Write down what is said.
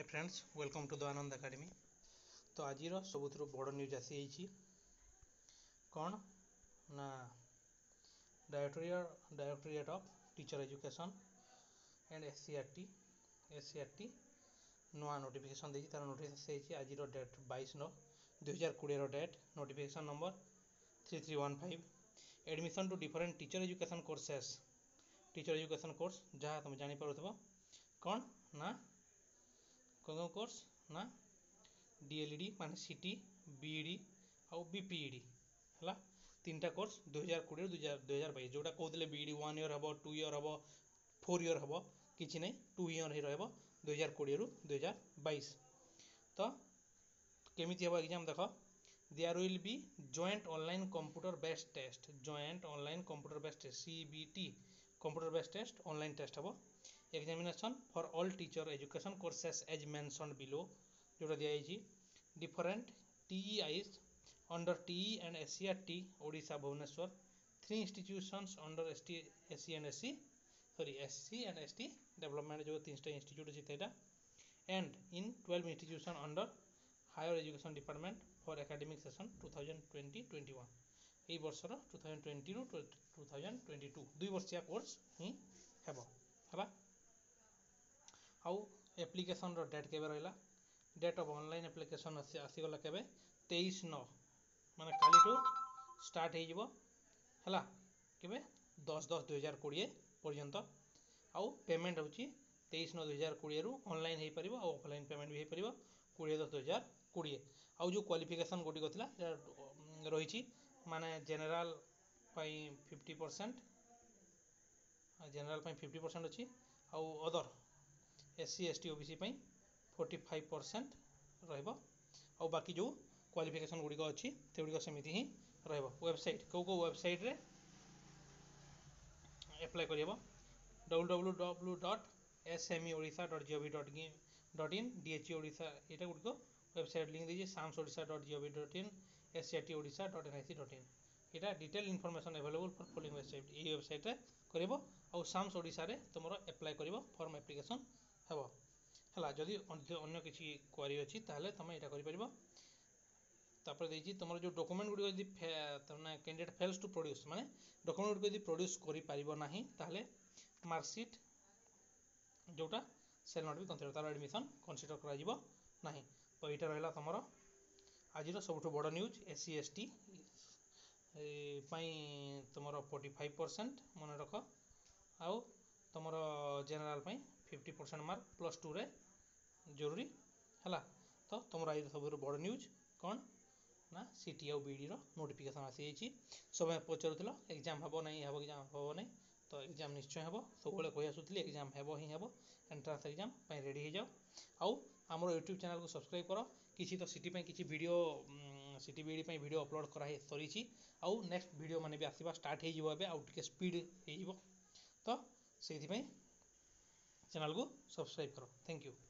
hi friends welcome to Dayananda Academy ତ ଆଜିର ସବୁଥିରୁ ବଡ଼ ନ୍ୟୁଜ୍ ଆସିଯାଇଛି କ'ଣ ନା directorate directorate of teacher education and S C R T S C R T ନୂଆ ନୋଟିଫିକେସନ୍ ଦେଇଛି ତା'ର ନୋଟିସ୍ ଦେଇଛି ଆଜିର ଡେଟ୍ ବାଇଶ ନଅ ଦୁଇହଜାର କୋଡ଼ିଏର date notification number three three one five admission to different teacher education courses teacher education course যা তুমি জানিপারুথব କ'ଣ ନା କେଉଁ କେଉଁ କୋର୍ସ ନା ଡିଏଲ୍ଇଡ଼ି ମାନେ ସି ଟି ବି ଇ ଡ଼ି ଆଉ ବି ପି ଇ ଡ଼ି ହେଲା ତିନିଟା କୋର୍ସ ଦୁଇହଜାର କୋଡ଼ିଏରୁ ଦୁଇହଜାର ଦୁଇହଜାର ବାଇଶ ଯେଉଁଟା କହୁଥିଲେ ବି ଇ ୱାନ୍ ଇୟର୍ ହେବ ଟୁ ଇୟର୍ ହେବ ଫୋର୍ ଇୟର୍ ହେବ କିଛି ନାହିଁ ଟୁ ଇୟର୍ ହିଁ ରହିବ ଦୁଇହଜାର କୋଡ଼ିଏରୁ ଦୁଇହଜାର ବାଇଶ ତ କେମିତି ହେବ ଏକ୍ଜାମ୍ ଦେଖ will be joint online joint online computer based online joint online computer C B T computer based test online test ହେବ examination for all teacher education courses as mentioned below jota diya hi different teis under te and scrt odisha bhuvaneswar three institutions under st sc and sc sorry sc and st development jo tinsta institute jita eta and in 12 institution under higher education department for academic session 2020-21 ei barsha 2020 ru 2022 dui barshiya course hi hebo hala ଆଉ ଆପ୍ଲିକେସନ୍ର date କେବେ ରହିଲା date of online application ଆସିଗଲା କେବେ ତେଇଶ ନଅ ମାନେ କାଲିଠୁ start ହେଇଯିବ ହେଲା କେବେ ଦଶ ଦଶ ଦୁଇହଜାର କୋଡ଼ିଏ ପର୍ଯ୍ୟନ୍ତ ଆଉ ପେମେଣ୍ଟ ହେଉଛି ତେଇଶ ନଅ ଦୁଇହଜାର କୋଡ଼ିଏରୁ ଅନଲାଇନ୍ ହେଇପାରିବ ଆଉ ଅଫଲାଇନ୍ ପେମେଣ୍ଟ ବି ହେଇପାରିବ କୋଡ଼ିଏ ଦଶ ଦୁଇହଜାର କୋଡ଼ିଏ ଆଉ ଯେଉଁ କ୍ୱାଲିଫିକେସନ୍ ଗୁଡ଼ିକ ଥିଲା ରହିଛି ମାନେ ଜେନେରାଲ୍ ପାଇଁ ଫିଫ୍ଟି ପରସେଣ୍ଟ ଜେନେରାଲ୍ ପାଇଁ ଫିଫ୍ଟି ପରସେଣ୍ଟ ଅଛି ଆଉ other S C S T OBC B forty five percent रो बाकी जो क्वाफिकेसन गुड़िक अच्छी सेगुड़ सेमती ही रेबसाइट कौ कौ वेबसाइट एप्लाय कर W W W dot S M ईडा dot भी डट डट इन डीएचई ओडा यहाँ गुड़िक वेबसाइट लिंक दीजिए साम्स ओडा डट जीओ भी dot in S C R T Voda dot N I C dot in यहाँ detail information available for following website यही website कर साम्स ओडा तुम एप्लाय कर फर्म एप्लिकेसन ᱛᱚᱵᱚ ᱦᱮᱞᱟ ᱡᱩᱫᱤ ᱚᱱ્ય ᱠᱤᱪᱷᱤ ᱠᱚᱨᱤ ᱟᱹᱪᱷᱤ ᱛᱟᱦᱞᱮ ᱛᱚᱢᱮ ᱮᱴᱟᱜ ᱠᱚᱨᱤ ᱯᱟᱨᱤᱵᱚ ᱛᱟᱯᱚᱨᱮ ᱫᱮᱭᱤᱡᱤ ᱛᱚᱢᱟᱨ ᱡᱚ ᱰᱚᱠᱩᱢᱮᱱᱴ ᱜᱩᱰᱤ ᱡᱩᱫᱤ ᱯᱷᱮ ᱛᱚᱱᱟ ᱠᱮᱱᱰᱤᱰᱮᱴ ᱯᱷᱮᱞᱥ ᱴᱩ ᱯᱨᱚᱰᱩᱥ ᱢᱟᱱᱮ ᱰᱚᱠᱩᱢᱮᱱᱴ ᱜᱩᱰᱤ ᱡᱩᱫᱤ ᱯᱨᱚᱰᱩᱥ ᱠᱚᱨᱤ ᱯᱟᱨᱤᱵᱚ ᱱᱟᱦᱤ ᱛᱟᱦᱞᱮ ᱢᱟᱨᱠ ᱥᱤᱴ ᱡᱚᱴᱟ ᱥᱮᱞ ᱱᱚᱴ ᱵᱤ ᱛᱚᱱᱛᱮ ᱦᱚᱨᱛᱟ ᱟᱨ ᱮᱰᱢᱤ ଫିଫ୍ଟି ପରସେଣ୍ଟ ମାର୍କ ପ୍ଲସ୍ ଟୁରେ ଜରୁରୀ ହେଲା ତ ତୁମର ଆଜିର ସବୁଠାରୁ ବଡ଼ ନ୍ୟୁଜ୍ କ'ଣ ନା ସି ଟି ଆଉ ବିଇଡ଼ିର ନୋଟିଫିକେସନ୍ ଆସିଯାଇଛି ସବୁବେଳେ ପଚାରୁଥିଲ ଏକ୍ଜାମ୍ ହେବ ନାହିଁ ହେବ ଏକ୍ଜାମ୍ ହେବ ନାହିଁ ତ ଏକ୍ଜାମ୍ ନିଶ୍ଚୟ ହେବ ସବୁବେଳେ କହି ଆସୁଥିଲି ଏକ୍ଜାମ୍ ହେବ ହିଁ ହେବ ଏଣ୍ଟ୍ରାନ୍ସ ଏକ୍ଜାମ୍ ପାଇଁ ରେଡ଼ି ହେଇଯାଅ ଆଉ ଆମର ୟୁଟ୍ୟୁବ୍ ଚ୍ୟାନେଲ୍କୁ ସବସ୍କ୍ରାଇବ୍ କର କିଛି ତ ସିଟି ପାଇଁ କିଛି ଭିଡ଼ିଓ ସିଟି ବିଇଡ଼ି ପାଇଁ ଭିଡ଼ିଓ ଅପଲୋଡ଼ କରା ସରିଛି ଆଉ ନେକ୍ସଟ ଭିଡ଼ିଓ ମାନେ ବି ଆସିବା ଷ୍ଟାର୍ଟ ହେଇଯିବ ଏବେ ଆଉ ଟିକେ ସ୍ପିଡ଼ ହେଇଯିବ ତ ସେଇଥିପାଇଁ चैनल को सब्सक्राइब करो थैंक यू